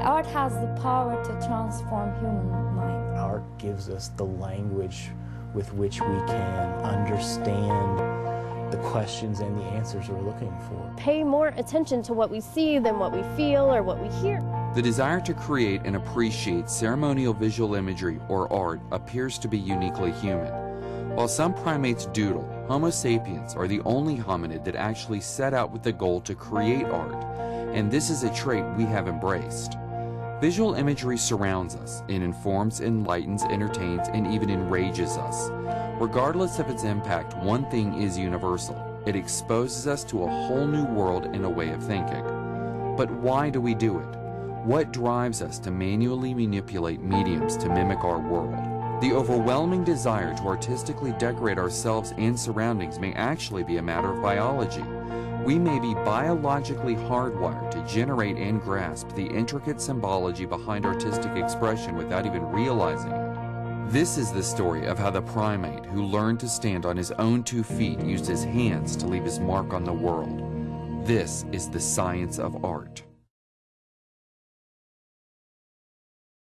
Art has the power to transform human mind. Art gives us the language with which we can understand the questions and the answers we're looking for. Pay more attention to what we see than what we feel or what we hear. The desire to create and appreciate ceremonial visual imagery or art appears to be uniquely human. While some primates doodle, Homo sapiens are the only hominid that actually set out with the goal to create art, and this is a trait we have embraced. Visual imagery surrounds us. It informs, enlightens, entertains, and even enrages us. Regardless of its impact, one thing is universal. It exposes us to a whole new world and a way of thinking. But why do we do it? What drives us to manually manipulate mediums to mimic our world? The overwhelming desire to artistically decorate ourselves and surroundings may actually be a matter of biology. We may be biologically hardwired to generate and grasp the intricate symbology behind artistic expression without even realizing it. This is the story of how the primate who learned to stand on his own two feet used his hands to leave his mark on the world. This is the science of art.